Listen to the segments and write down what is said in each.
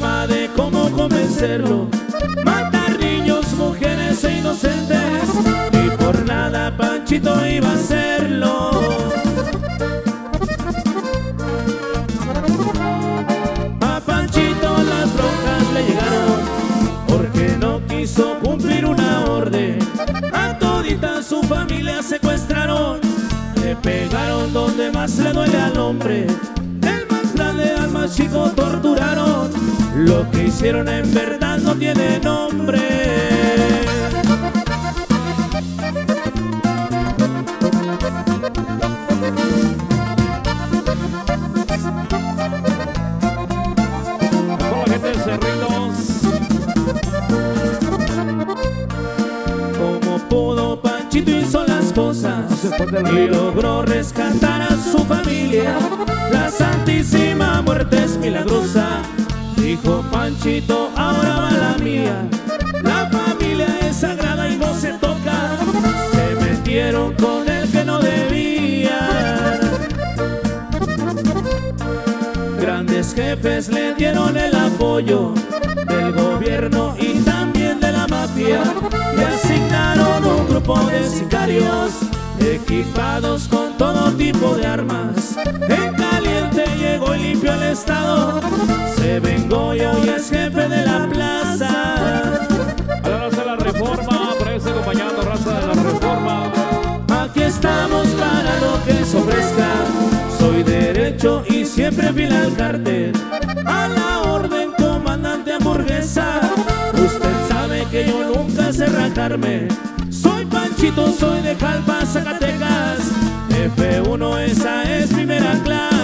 de cómo convencerlo. Matar niños, mujeres e inocentes. Y por nada Panchito iba a hacerlo. A Panchito las broncas le llegaron porque no quiso cumplir una orden. A todita su familia secuestraron, le pegaron donde más le duele al hombre. Más chico torturaron. Lo que hicieron en verdad no tiene nombre. Como pudo, Panchito hizo las cosas y logró rescatar a ahora va la mía. La familia es sagrada y no se toca, se metieron con el que no debía. Grandes jefes le dieron el apoyo del gobierno y también de la mafia. Le asignaron un grupo de sicarios equipados con todo tipo de armas. Caliente llegó y limpió el estado. Se vengó y hoy es jefe de la plaza. A la raza de la reforma, está acompañando raza de la reforma. Aquí estamos para lo que se ofrezca. Soy derecho y siempre fiel al cartel. A la orden, comandante hamburguesa. Usted sabe que yo nunca sé rajarme. Soy Panchito, soy de Jalpa, Zacatecas. F1, esa es primera clave.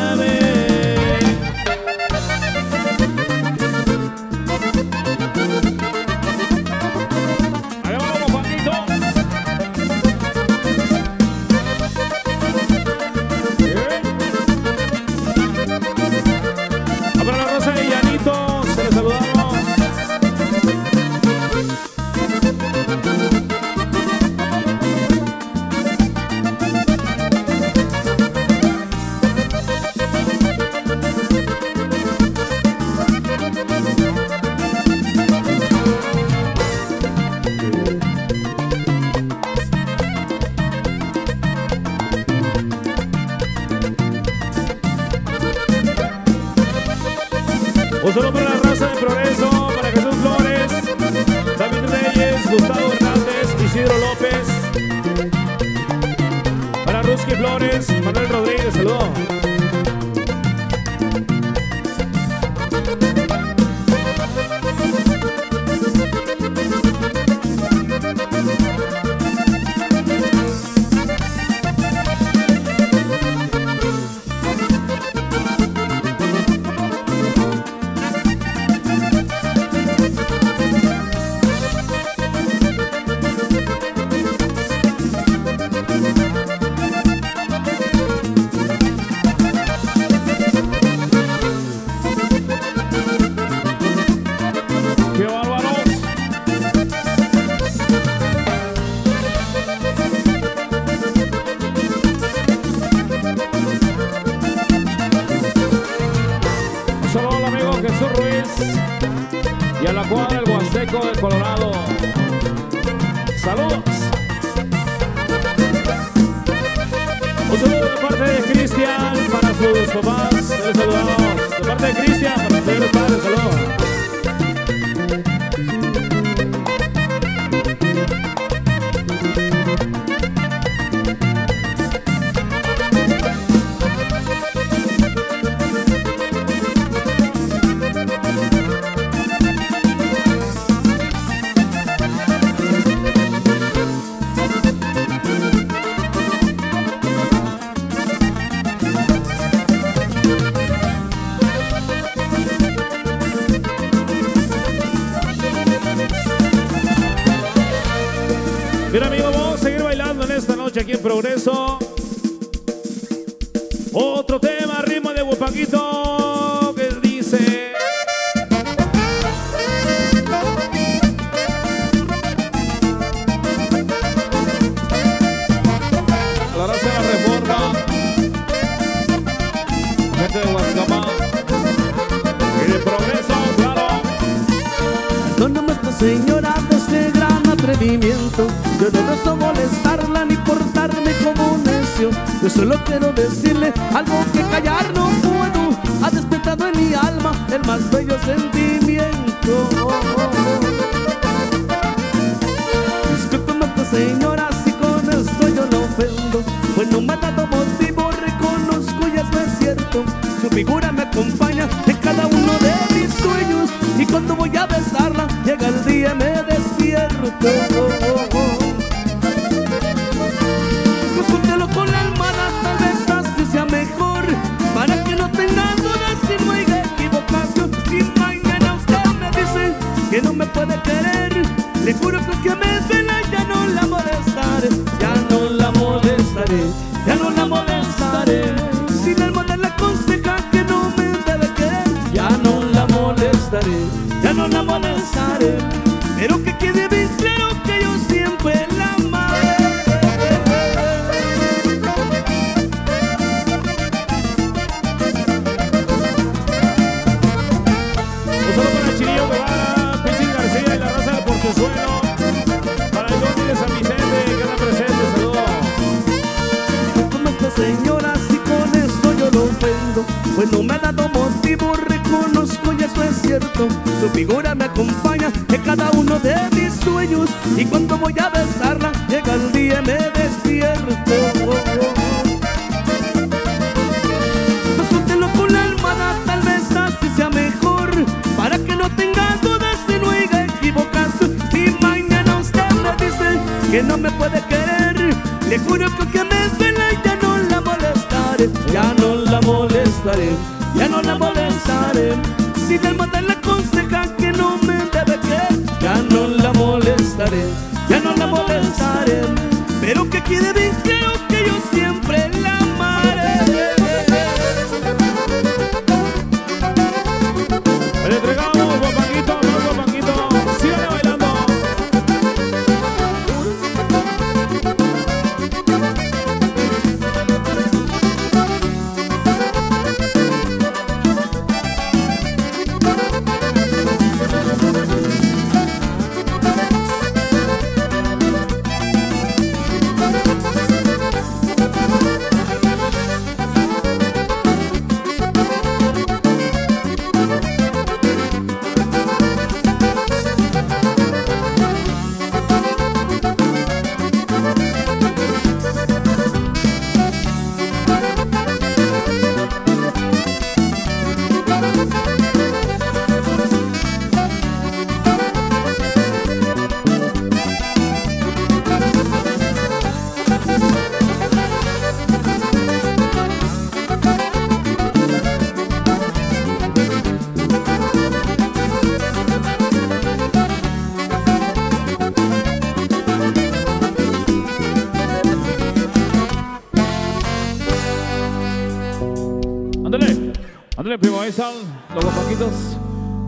Saludamos. De señora de este gran atrevimiento. Yo no deseo molestarla ni portarme como un necio. Yo solo quiero decirle algo que callar no puedo. Ha despertado en mi alma el más bello sentimiento. Discúlpeme señora si con esto yo lo ofendo. Pues no me ha dado motivo, reconozco y es cierto. Su figura me acompaña en cada uno de mis sueños Y cuando voy a besarla llega el día me despierto no la molestaré Pero que quede bien claro que yo siempre la amaré. Un saludo para el Chirillo Guevara, Pichi García y la raza de Portezuelo. Para el Johnny de San Vicente, que anda presente, esta señora, si con esto yo lo ofendo. Pues no me ha dado motivo, Su figura me acompaña en cada uno de mis sueños. Y cuando voy a besarla, llega el día me despierto. Consúltelo con la almohada, tal vez así sea mejor. Para que no tenga dudas y no haya equivocación Si mañana usted me dice que no me puede querer. Le juro que aunque me duela ya no la molestaré. Ya no la molestaré, ya no la molestaré Si del modo le aconseja que no me debe querer Ya no la molestaré, ya no la molestaré Pero que quede bien están los guapanguitos.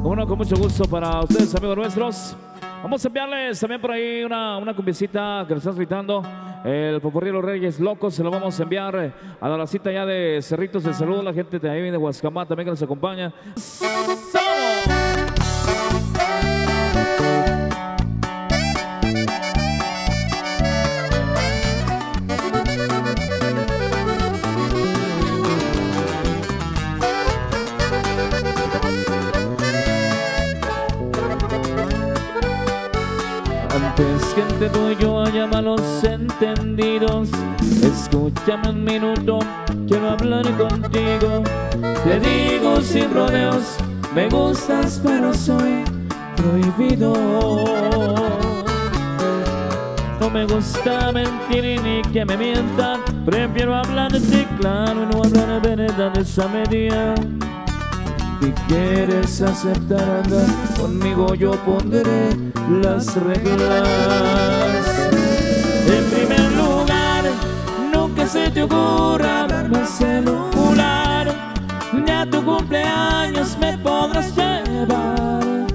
Bueno, con mucho gusto para ustedes, amigos nuestros. Vamos a enviarles también por ahí una, una cumbiecita que nos están gritando. El Popurrí de los Reyes Locos se lo vamos a enviar eh, a la cita ya de Cerritos de Salud. La gente de ahí de Huascamá también que nos acompaña. Antes que entre tú y yo haya malos entendidos. Escúchame un minuto, quiero hablar contigo. Te digo sin rodeos, me gustas pero soy prohibido. No me gusta mentir ni que me mientan. Prefiero hablar de ti claro y no hablar de verdad de esa medida si quieres aceptar andar conmigo yo pondré las reglas. En primer lugar, nunca se te ocurra al celular Ni a tu cumpleaños me podrás llevar.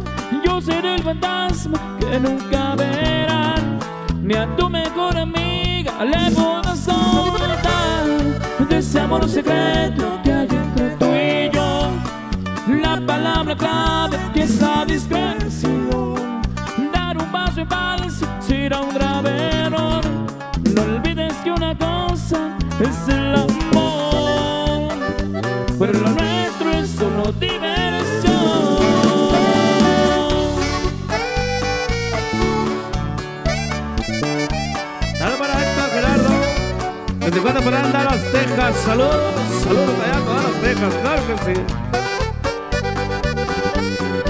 Yo seré el fantasma que nunca verán Ni a tu mejor amiga le podrás soltar. De ese amor secreto que la clave que está dispersión. Dar un paso en vales será un grave error. No olvides que una cosa es el amor, pero lo nuestro es solo diversión. Dale para Héctor Gerardo, desde cuando para Dallas, Texas. Saludos, saludos allá a todas las Texas, claro que sí.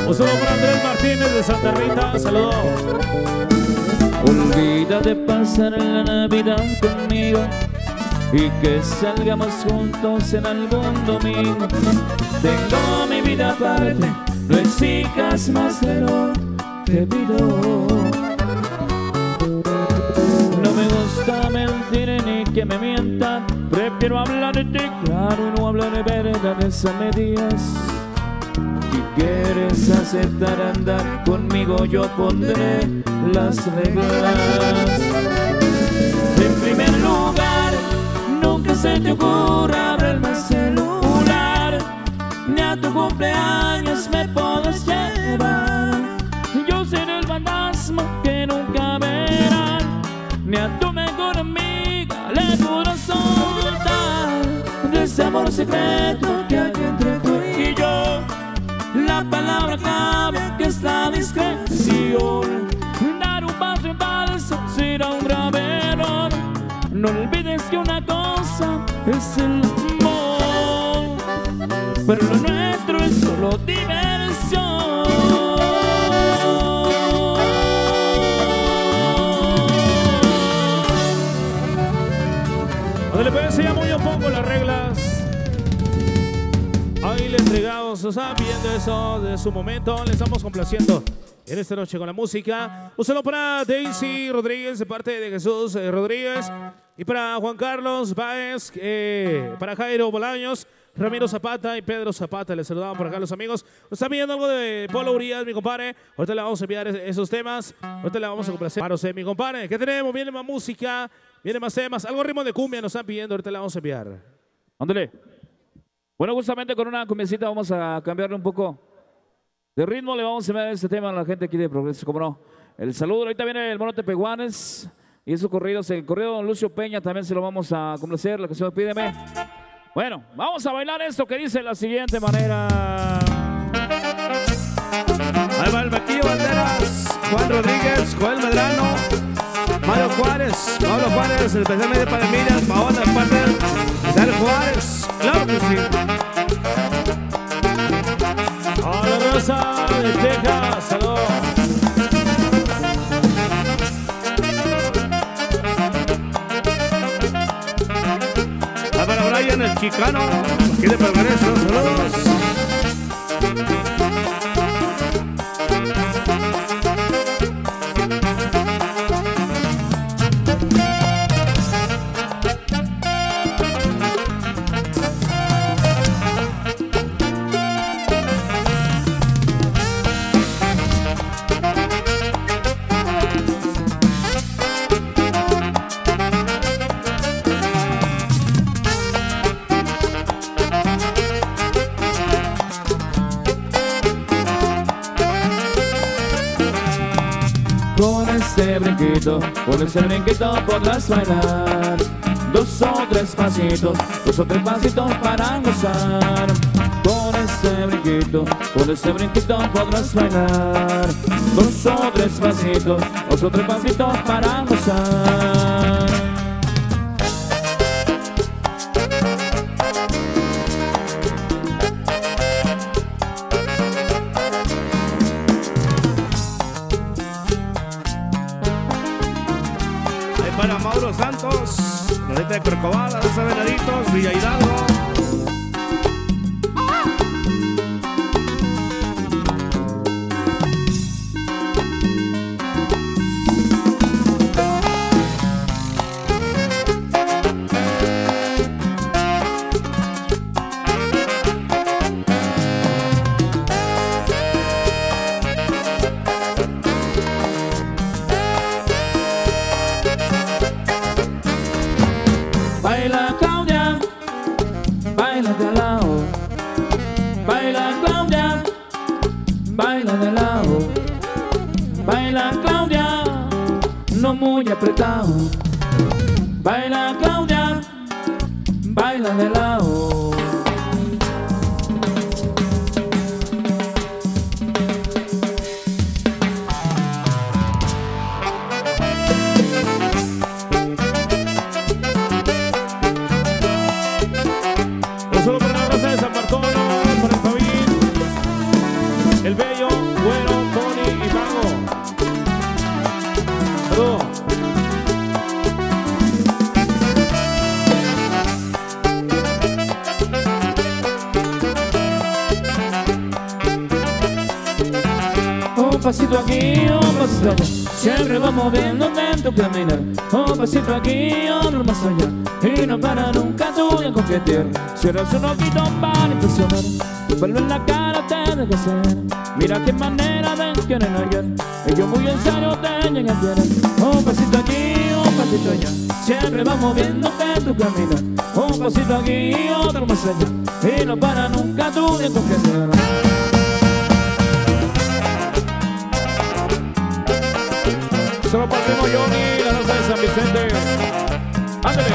Un saludo para Andrés Martínez de Santa Rita. Saludos. Olvida de pasar la Navidad conmigo y que salgamos juntos en algún domingo. Tengo mi vida aparte, no exijas más de lo que pido. No me gusta mentir ni que me mientan, prefiero hablar de ti claro y no hablar de verdades a medias. Si quieres aceptar andar conmigo, yo pondré las reglas. En primer lugar, nunca se te ocurra abrirme el celular, ni a tu cumpleaños me puedes llevar. Yo seré el fantasma que nunca verán, ni a tu mejor amiga le puedo soltar de ese amor secreto que hay entre tú y. La palabra clave que es la discreción. Dar un paso en falso será un grave error. No olvides que una cosa es el amor, pero lo nuestro es solo diversión. Donde le pueden muy un poco las reglas. Ahí le entregamos, o sea, viendo eso de su momento, le estamos complaciendo en esta noche con la música. Un saludo para Daisy Rodríguez, de parte de Jesús eh, Rodríguez. Y para Juan Carlos Báez, eh, para Jairo Bolaños, Ramiro Zapata y Pedro Zapata. Les saludamos por acá los amigos. Nos están pidiendo algo de Polo Urias, mi compadre. Ahorita le vamos a enviar es- esos temas. Ahorita le vamos a complacer. Para usted, mi compadre. ¿Qué tenemos? Viene más música, viene más temas. Algo ritmo de cumbia nos están pidiendo. Ahorita le vamos a enviar. Ándale. Bueno, justamente con una cumbiacita vamos a cambiarle un poco de ritmo. Le vamos a enviar este tema a la gente aquí de Progreso, como no. El saludo, ahorita viene el Mono Tepehuanes y esos corridos. El corrido de Don Lucio Peña también se lo vamos a complacer, la canción Pídeme. Bueno, vamos a bailar esto que dice de la siguiente manera. Ahí va el Maquillo Banderas, Juan Rodríguez, Joel Medrano, Mario Juárez, Pablo Juárez, para Miriam, Paola, la raza de Texas, el chicano, aquí de saludos. Con este brinquito podrás bailar. Dos o tres pasitos, dos o tres pasitos para gozar. Con este brinquito, con este brinquito podrás bailar. Dos o tres pasitos, dos o tres pasitos para gozar. De Corcovada, Dos Venaditos, Villa Baila Claudia, baila de lado. Baila Claudia, baila de lado. Baila Claudia, no muy apretado. Baila Claudia, baila de lado. Pasito aquí, un pasito allá. Siempre va moviéndote en tu caminar. Un pasito aquí, otro más allá. Y no para nunca tú en coquetear. Cierras un ojito para impresionar. Tu pelo en la cara te deja ser. Mira qué manera de querer ayer. Y yo muy en serio te llegué a querer. Un pasito aquí, un pasito allá. Siempre va moviéndote en tu caminar. Un pasito aquí, otro más allá. Y no para nunca tú en coquetear. Solo para el primo Johnny, la raza de San Vicente. Ándale.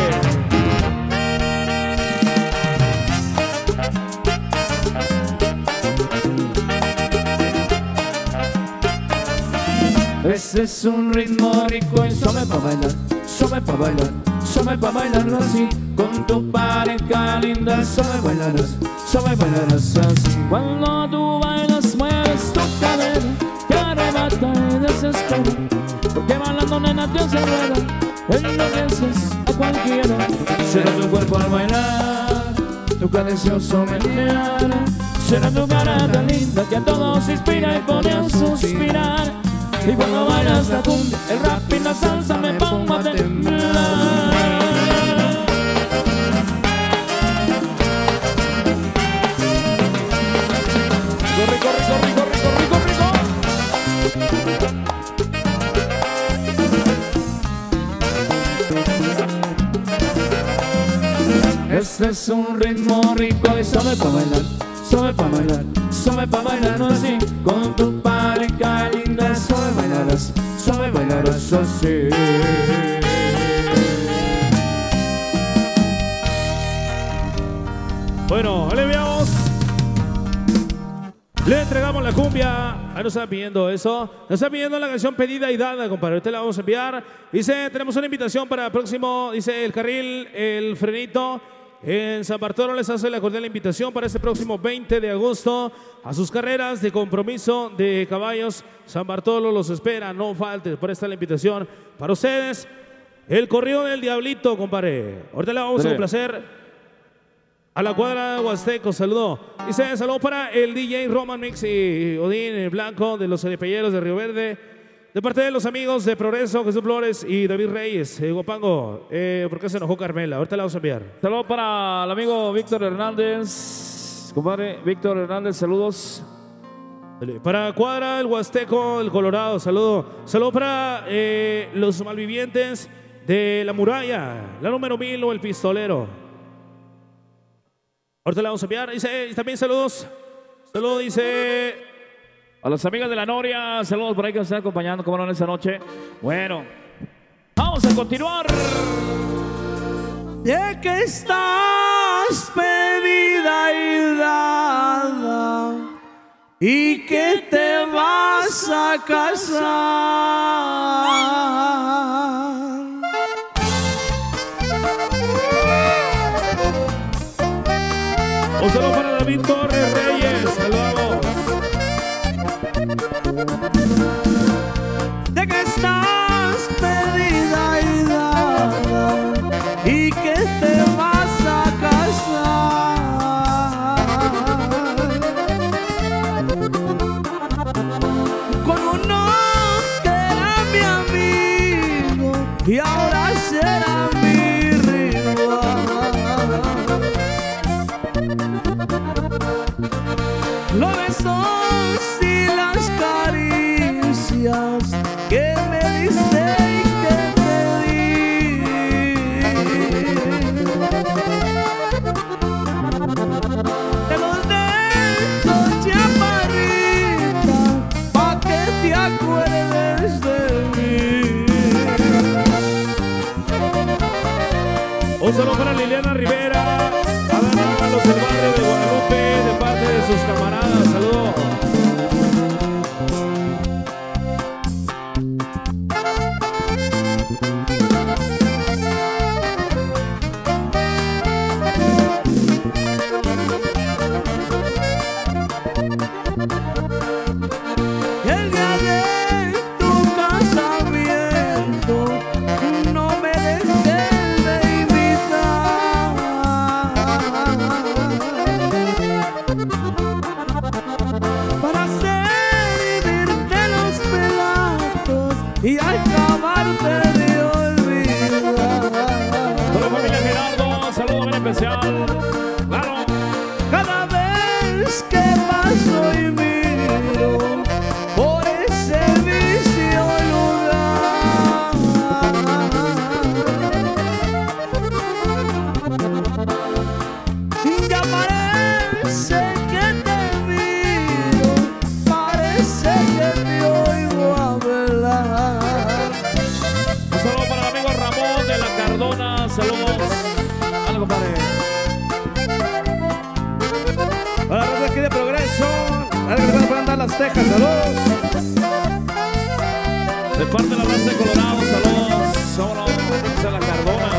Ese es un ritmo rico y suave para bailar, suave para bailar, suave para bailarlo así. Con tu pareja linda, suave bailarás, suave bailarás así. Cuando tú bailas, mueves tu cadera, te arrebata y desespera. Enloqueces a cualquiera. Será tu cuerpo al bailar, tu cadencioso menear. Será tu cara tan linda que a todos inspira y pone a suspirar. Y cuando bailas la cumbia, el rap y la salsa me pongo a temblar. Este es un ritmo rico y suave para bailar, suave para bailar, suave para bailar así. Con tu pareja linda, suave bailarás, suave bailarás así. Bueno, le veamos. Le entregamos la cumbia. Ahí nos están pidiendo eso. Nos están pidiendo la canción pedida y dada, compadre. Ahorita la vamos a enviar. Dice, tenemos una invitación para el próximo, dice el carril, el frenito. En San Bartolo les hace la cordial invitación para este próximo 20 de agosto a sus carreras de compromiso de caballos. San Bartolo los espera, no falte. Por esta la invitación para ustedes. El corrido del Diablito, compadre. Ahorita le vamos a Dale. complacer. A la cuadra Huasteco, saludo. Dice, saludo para el DJ Roman Mix y Odín Blanco de los Cerepelleros de Río Verde. De parte de los amigos de Progreso, Jesús Flores y David Reyes. Eh, Guapango, eh, ¿por qué se enojó Carmela? Ahorita la vamos a enviar. Saludos para el amigo Víctor Hernández. Compadre Víctor Hernández, saludos. Para Cuadra, el Huasteco, el Colorado, saludo. Saludo para eh, los malvivientes de la muralla, la número mil o el pistolero. Ahorita la vamos a enviar. Dice, y también saludos. Saludos, dice A los amigos de la Noria, saludos por ahí que nos están acompañando, como no, en esta noche. Bueno, vamos a continuar. Ya que estás pedida y dada y que te vas a casar. Un saludo para Thank you. Acabarte de olvidar. Familia Gerardo, un saludo especial. Saludos. De parte de la de Colorado, saludos. Vámonos, a la Cardona.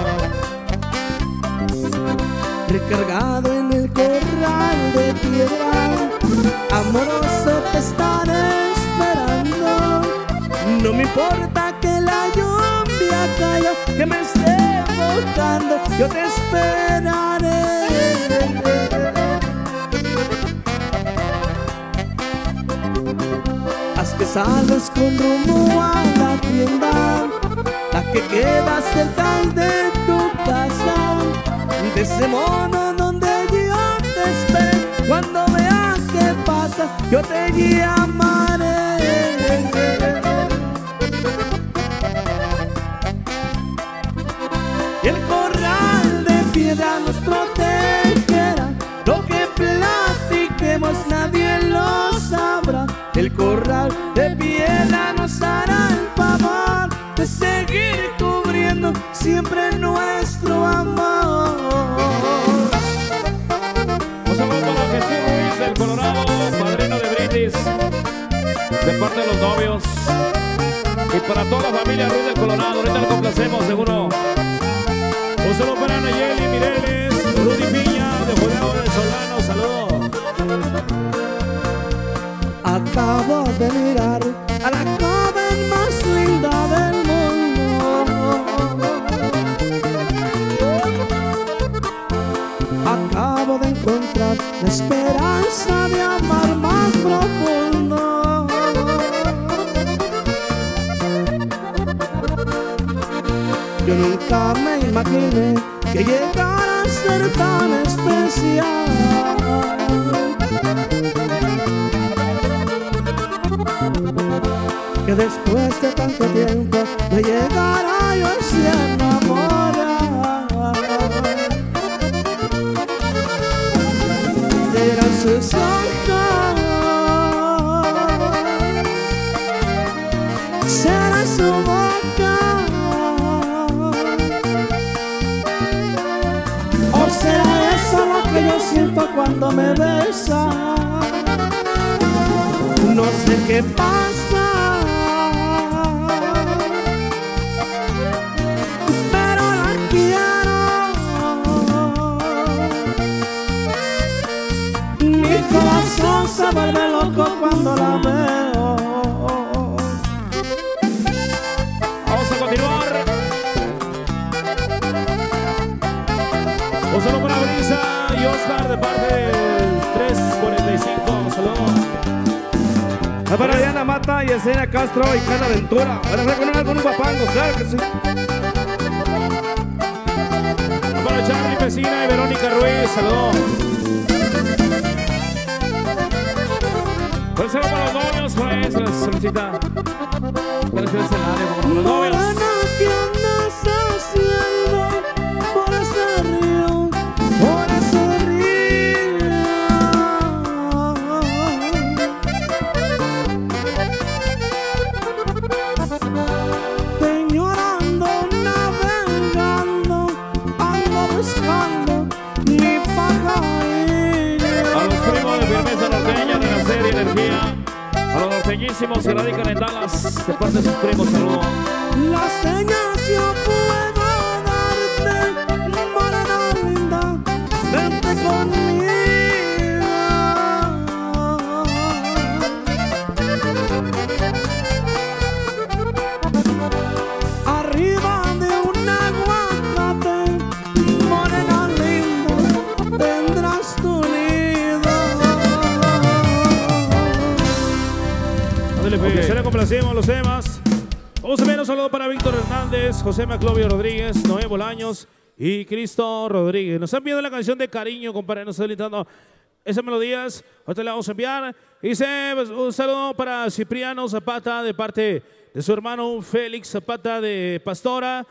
Recargado en el corral de piedra, amoroso te están esperando. No me importa que la lluvia caiga, que me esté mojando, yo te esperaré. Salgas con rumbo a la tienda, la que queda cerca de tu casa, de ese mono donde yo te espero. Cuando veas que pasa, yo te llamaré. Y para toda la familia Ruiz del Colorado. Ahorita lo complacemos, seguro. Un saludo para Nayeli Mireles, Rudy Piña, de Julián de Solano. Saludos. Acabo de mirar a la nunca me imaginé que llegara a ser tan especial. que después de tanto tiempo me llegara yo a enamorar. Eran sus ojos, será su cuando me besa. No sé qué pasa, Ah, Para Diana Mata, Yesenia Castro y Carla Ventura. Para reconocer con un papango, claro que sí. Para Charlie Pesina y Verónica Ruiz. Saludos. Saludo para los novios, pues. Les solicita. Les el escenario Dallas. De parte de sus primos, saludos. Las señas Ándale, pues, Ok. se le complacimos los temas. Vamos a ver un saludo para Víctor Hernández, José Maclovio Rodríguez, Noé Bolaños y Cristo Rodríguez. Nos han enviado la canción de cariño, compadre. Nos está gritando esas melodías. Ahorita le vamos a enviar. Dice pues, un saludo para Cipriano Zapata de parte de su hermano Félix Zapata de Pastora.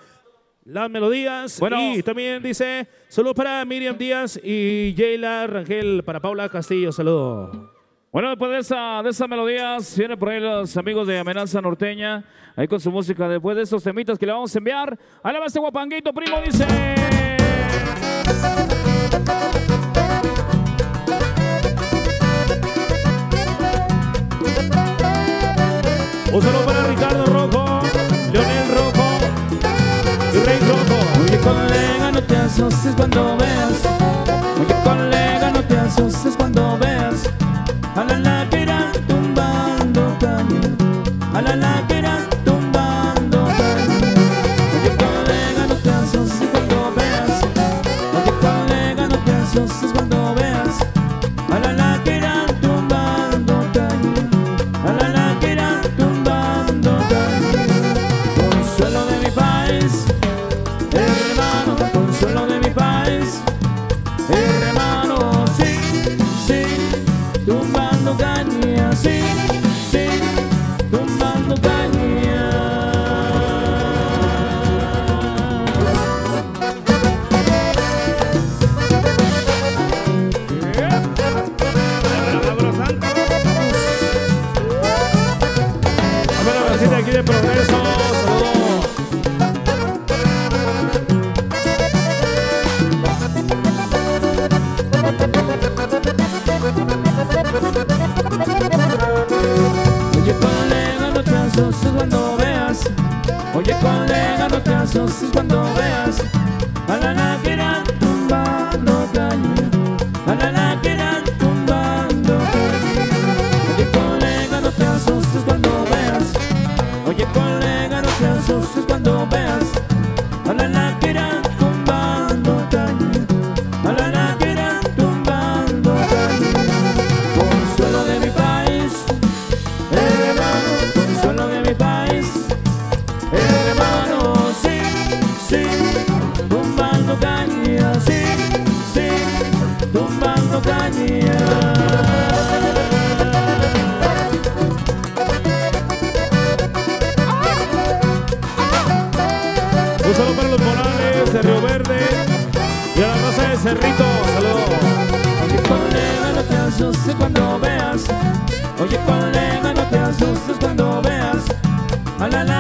Las melodías. Bueno. Y también dice saludo para Miriam Díaz y Jayla Rangel para Paula Castillo. Saludo. Bueno, después de, esa, de esas melodías, vienen por ahí los amigos de Amenaza Norteña, ahí con su música. Después de estos temitas que le vamos a enviar, a la base guapanguito, primo, dice. Un saludo para Ricardo Rojo, Leonel Rojo Rey Rojo. Oye, colega, no te asustes cuando veas. Oye, colega, A colega, Colega, no te asustes cuando veas. A la laquera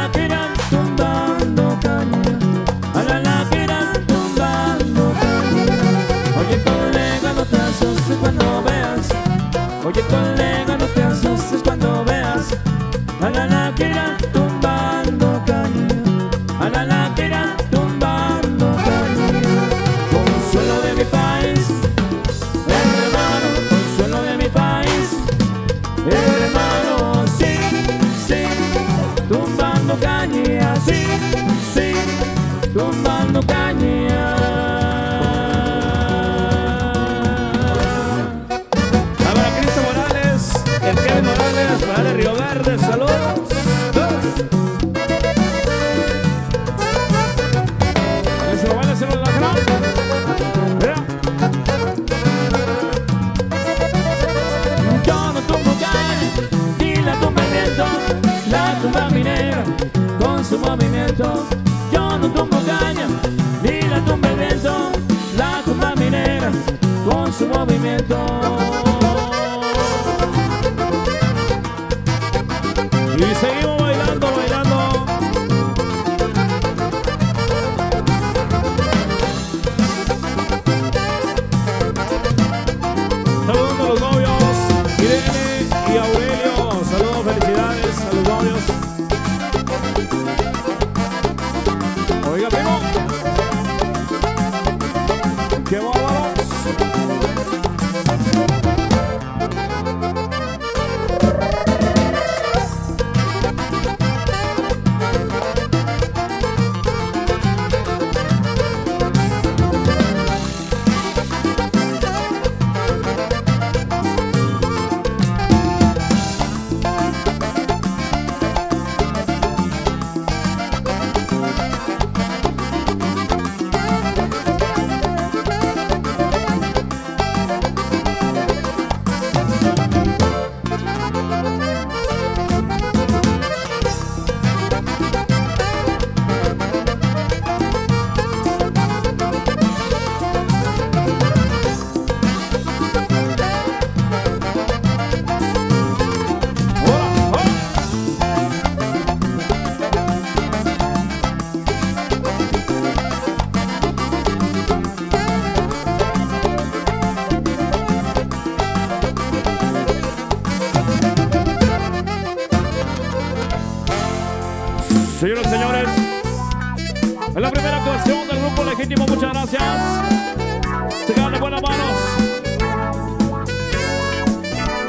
Yo no tumbo caña, ni la tumba el viento, la tumba minera con su movimiento.